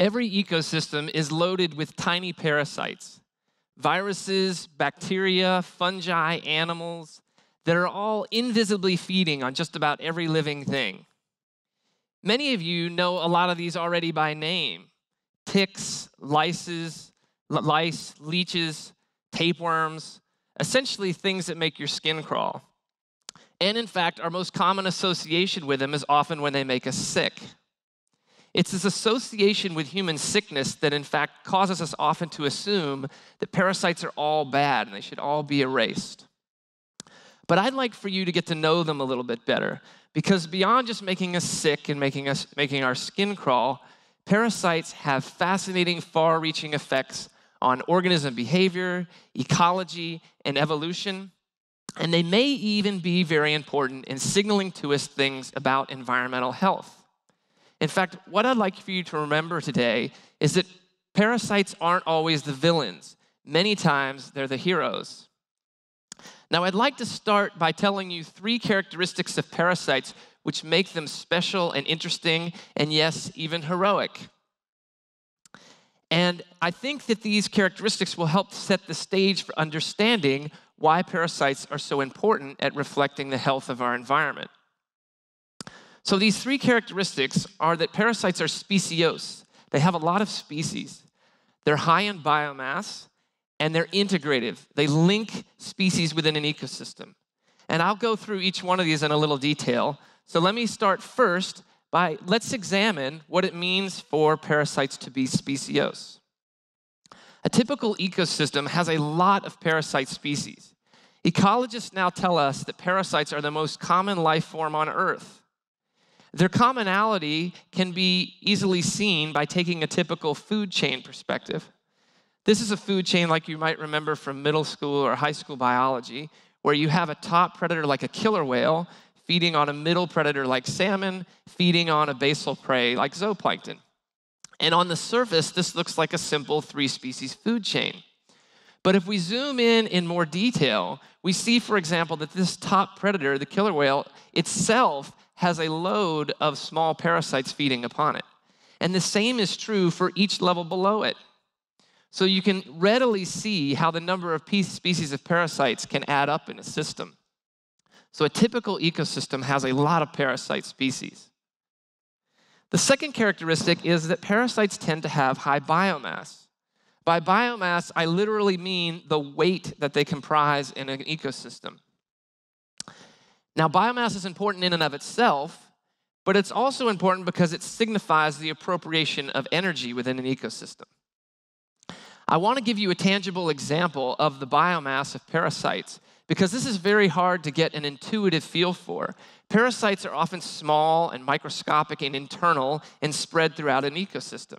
Every ecosystem is loaded with tiny parasites viruses, bacteria, fungi, animals that are all invisibly feeding on just about every living thing. Many of you know a lot of these already by name ticks, lices, lice, leeches, tapeworms, essentially things that make your skin crawl. And in fact, our most common association with them is often when they make us sick. It's this association with human sickness that, in fact, causes us often to assume that parasites are all bad and they should all be erased. But I'd like for you to get to know them a little bit better because beyond just making us sick and making, us, making our skin crawl, parasites have fascinating, far reaching effects on organism behavior, ecology, and evolution. And they may even be very important in signaling to us things about environmental health. In fact, what I'd like for you to remember today is that parasites aren't always the villains. Many times they're the heroes. Now, I'd like to start by telling you three characteristics of parasites which make them special and interesting, and yes, even heroic. And I think that these characteristics will help set the stage for understanding why parasites are so important at reflecting the health of our environment. So these three characteristics are that parasites are speciose. They have a lot of species. They're high in biomass and they're integrative. They link species within an ecosystem. And I'll go through each one of these in a little detail. So let me start first by let's examine what it means for parasites to be speciose. A typical ecosystem has a lot of parasite species. Ecologists now tell us that parasites are the most common life form on Earth. Their commonality can be easily seen by taking a typical food chain perspective. This is a food chain like you might remember from middle school or high school biology, where you have a top predator like a killer whale feeding on a middle predator like salmon, feeding on a basal prey like zooplankton. And on the surface, this looks like a simple three species food chain. But if we zoom in in more detail, we see, for example, that this top predator, the killer whale, itself has a load of small parasites feeding upon it. And the same is true for each level below it. So you can readily see how the number of species of parasites can add up in a system. So a typical ecosystem has a lot of parasite species. The second characteristic is that parasites tend to have high biomass. By biomass, I literally mean the weight that they comprise in an ecosystem. Now, biomass is important in and of itself, but it's also important because it signifies the appropriation of energy within an ecosystem. I want to give you a tangible example of the biomass of parasites because this is very hard to get an intuitive feel for. Parasites are often small and microscopic and internal and spread throughout an ecosystem.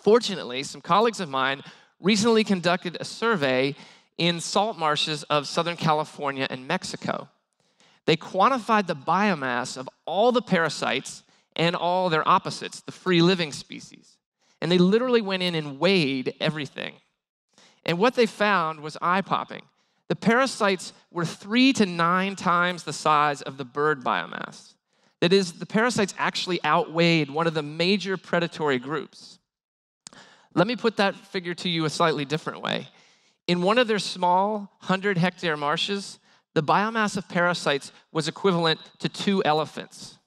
Fortunately, some colleagues of mine recently conducted a survey in salt marshes of Southern California and Mexico. They quantified the biomass of all the parasites and all their opposites, the free living species. And they literally went in and weighed everything. And what they found was eye popping. The parasites were three to nine times the size of the bird biomass. That is, the parasites actually outweighed one of the major predatory groups. Let me put that figure to you a slightly different way. In one of their small 100 hectare marshes, the biomass of parasites was equivalent to two elephants.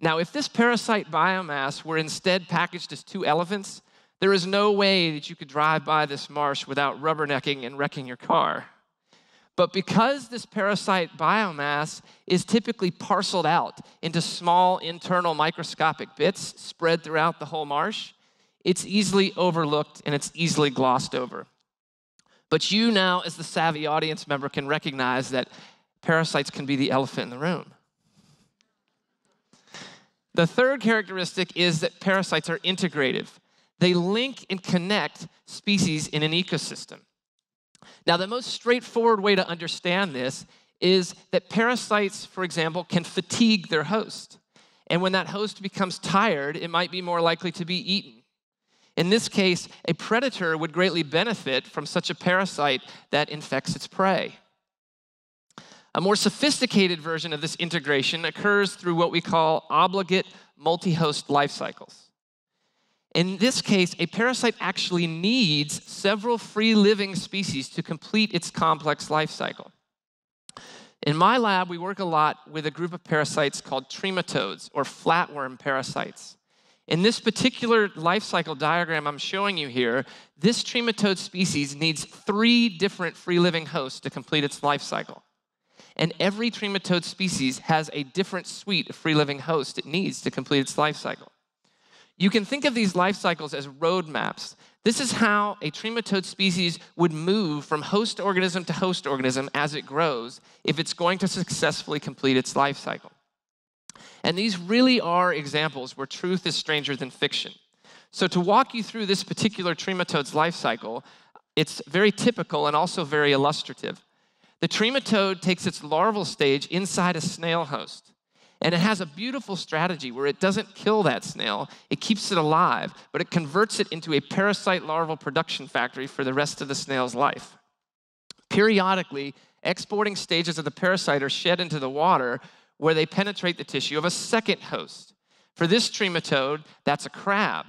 Now, if this parasite biomass were instead packaged as two elephants, there is no way that you could drive by this marsh without rubbernecking and wrecking your car. But because this parasite biomass is typically parceled out into small internal microscopic bits spread throughout the whole marsh, it's easily overlooked and it's easily glossed over. But you now, as the savvy audience member, can recognize that parasites can be the elephant in the room. The third characteristic is that parasites are integrative. They link and connect species in an ecosystem. Now, the most straightforward way to understand this is that parasites, for example, can fatigue their host. And when that host becomes tired, it might be more likely to be eaten. In this case, a predator would greatly benefit from such a parasite that infects its prey. A more sophisticated version of this integration occurs through what we call obligate multi host life cycles. In this case, a parasite actually needs several free living species to complete its complex life cycle. In my lab, we work a lot with a group of parasites called trematodes or flatworm parasites. In this particular life cycle diagram I'm showing you here, this trematode species needs three different free living hosts to complete its life cycle. And every trematode species has a different suite of free living hosts it needs to complete its life cycle. You can think of these life cycles as roadmaps. This is how a trematode species would move from host organism to host organism as it grows if it's going to successfully complete its life cycle. And these really are examples where truth is stranger than fiction. So, to walk you through this particular trematode's life cycle, it's very typical and also very illustrative. The trematode takes its larval stage inside a snail host. And it has a beautiful strategy where it doesn't kill that snail, it keeps it alive, but it converts it into a parasite larval production factory for the rest of the snail's life. Periodically, exporting stages of the parasite are shed into the water where they penetrate the tissue of a second host. For this trematode, that's a crab.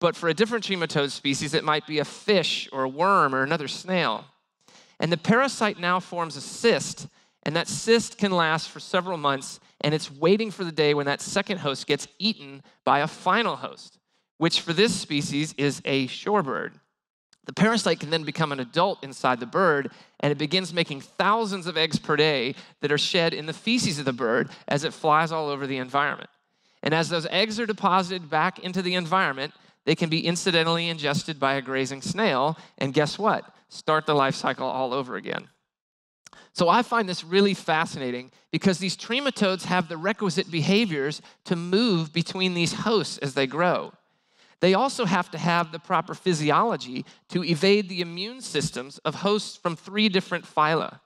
But for a different trematode species, it might be a fish or a worm or another snail. And the parasite now forms a cyst, and that cyst can last for several months and it's waiting for the day when that second host gets eaten by a final host, which for this species is a shorebird. The parasite can then become an adult inside the bird, and it begins making thousands of eggs per day that are shed in the feces of the bird as it flies all over the environment. And as those eggs are deposited back into the environment, they can be incidentally ingested by a grazing snail, and guess what? Start the life cycle all over again. So I find this really fascinating because these trematodes have the requisite behaviors to move between these hosts as they grow. They also have to have the proper physiology to evade the immune systems of hosts from three different phyla.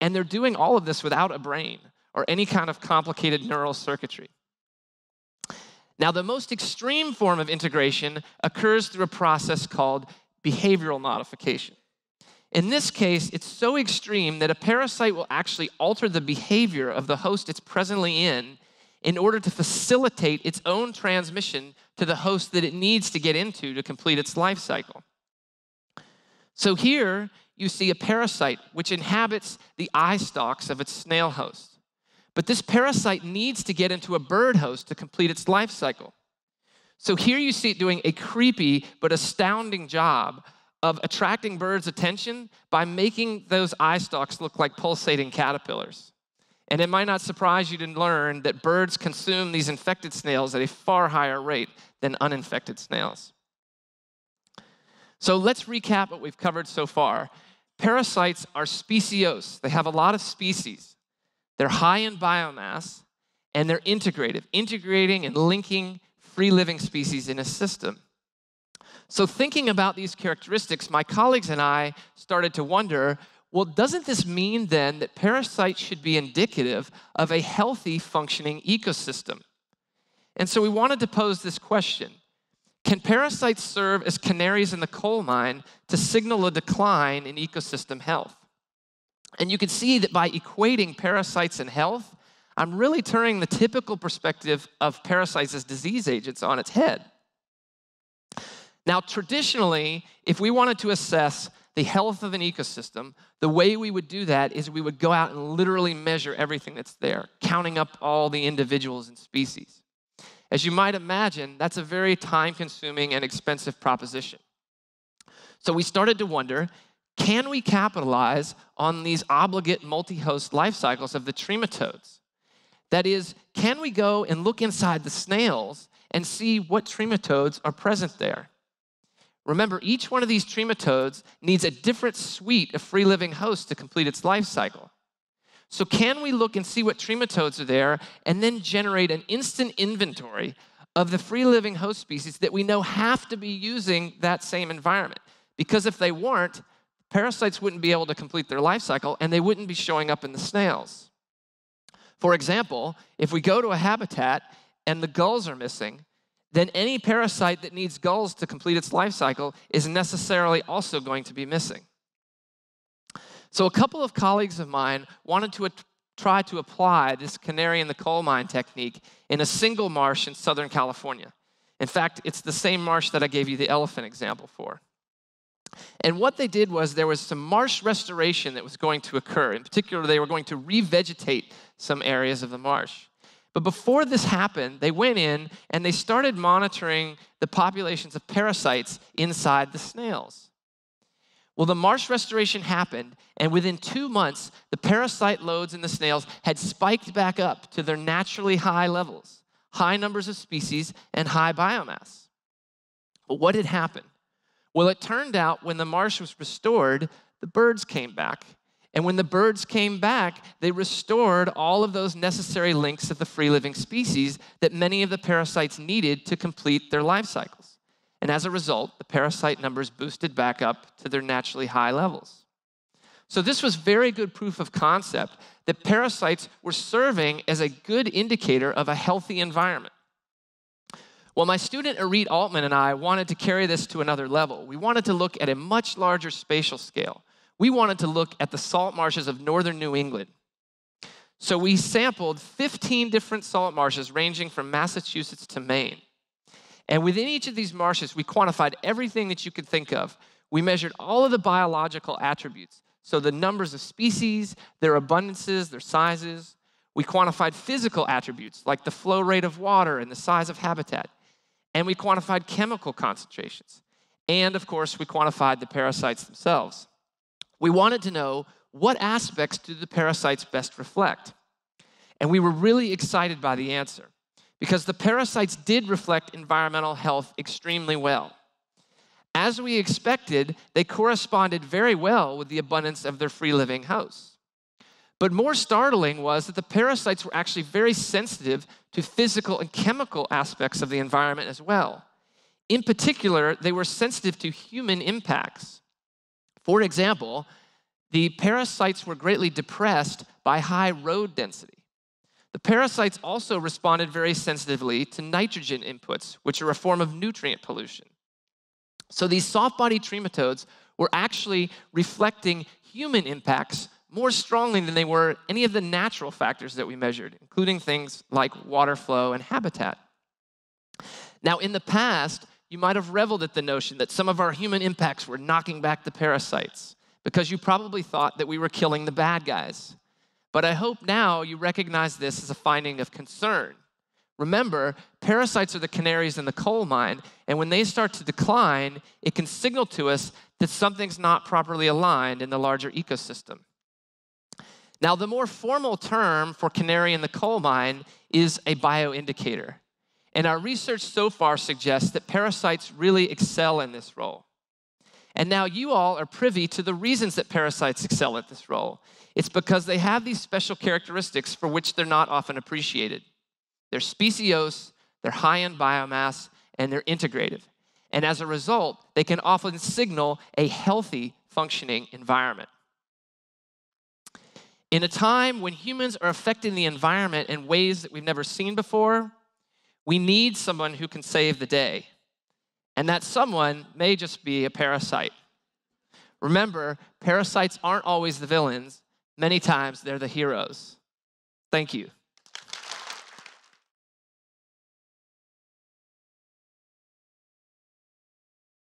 And they're doing all of this without a brain or any kind of complicated neural circuitry. Now, the most extreme form of integration occurs through a process called behavioral modification. In this case, it's so extreme that a parasite will actually alter the behavior of the host it's presently in in order to facilitate its own transmission to the host that it needs to get into to complete its life cycle. So here you see a parasite which inhabits the eye stalks of its snail host. But this parasite needs to get into a bird host to complete its life cycle. So here you see it doing a creepy but astounding job of attracting birds' attention by making those eye stalks look like pulsating caterpillars. And it might not surprise you to learn that birds consume these infected snails at a far higher rate than uninfected snails. So let's recap what we've covered so far. Parasites are speciose, they have a lot of species. They're high in biomass and they're integrative, integrating and linking free living species in a system. So, thinking about these characteristics, my colleagues and I started to wonder well, doesn't this mean then that parasites should be indicative of a healthy, functioning ecosystem? And so we wanted to pose this question Can parasites serve as canaries in the coal mine to signal a decline in ecosystem health? And you can see that by equating parasites and health, I'm really turning the typical perspective of parasites as disease agents on its head. Now, traditionally, if we wanted to assess the health of an ecosystem, the way we would do that is we would go out and literally measure everything that's there, counting up all the individuals and species. As you might imagine, that's a very time consuming and expensive proposition. So we started to wonder can we capitalize on these obligate multi host life cycles of the trematodes? That is, can we go and look inside the snails and see what trematodes are present there? Remember, each one of these trematodes needs a different suite of free living hosts to complete its life cycle. So, can we look and see what trematodes are there and then generate an instant inventory of the free living host species that we know have to be using that same environment? Because if they weren't, parasites wouldn't be able to complete their life cycle and they wouldn't be showing up in the snails. For example, if we go to a habitat and the gulls are missing, then any parasite that needs gulls to complete its life cycle is necessarily also going to be missing. So, a couple of colleagues of mine wanted to try to apply this canary in the coal mine technique in a single marsh in Southern California. In fact, it's the same marsh that I gave you the elephant example for. And what they did was there was some marsh restoration that was going to occur. In particular, they were going to revegetate some areas of the marsh. But before this happened, they went in and they started monitoring the populations of parasites inside the snails. Well, the marsh restoration happened, and within two months, the parasite loads in the snails had spiked back up to their naturally high levels high numbers of species and high biomass. But what had happened? Well, it turned out when the marsh was restored, the birds came back and when the birds came back, they restored all of those necessary links of the free living species that many of the parasites needed to complete their life cycles. And as a result, the parasite numbers boosted back up to their naturally high levels. So, this was very good proof of concept that parasites were serving as a good indicator of a healthy environment. Well, my student Irit Altman and I wanted to carry this to another level. We wanted to look at a much larger spatial scale we wanted to look at the salt marshes of northern New England. So we sampled 15 different salt marshes ranging from Massachusetts to Maine. And within each of these marshes, we quantified everything that you could think of. We measured all of the biological attributes. So the numbers of species, their abundances, their sizes. We quantified physical attributes like the flow rate of water and the size of habitat. And we quantified chemical concentrations. And of course, we quantified the parasites themselves. We wanted to know what aspects do the parasites best reflect? And we were really excited by the answer because the parasites did reflect environmental health extremely well. As we expected, they corresponded very well with the abundance of their free living hosts. But more startling was that the parasites were actually very sensitive to physical and chemical aspects of the environment as well. In particular, they were sensitive to human impacts. For example, the parasites were greatly depressed by high road density. The parasites also responded very sensitively to nitrogen inputs, which are a form of nutrient pollution. So these soft bodied trematodes were actually reflecting human impacts more strongly than they were any of the natural factors that we measured, including things like water flow and habitat. Now, in the past, you might have reveled at the notion that some of our human impacts were knocking back the parasites because you probably thought that we were killing the bad guys. But I hope now you recognize this as a finding of concern. Remember, parasites are the canaries in the coal mine, and when they start to decline, it can signal to us that something's not properly aligned in the larger ecosystem. Now, the more formal term for canary in the coal mine is a bioindicator. And our research so far suggests that parasites really excel in this role. And now you all are privy to the reasons that parasites excel at this role. It's because they have these special characteristics for which they're not often appreciated. They're speciose, they're high in biomass, and they're integrative. And as a result, they can often signal a healthy, functioning environment. In a time when humans are affecting the environment in ways that we've never seen before, we need someone who can save the day. And that someone may just be a parasite. Remember, parasites aren't always the villains, many times they're the heroes. Thank you.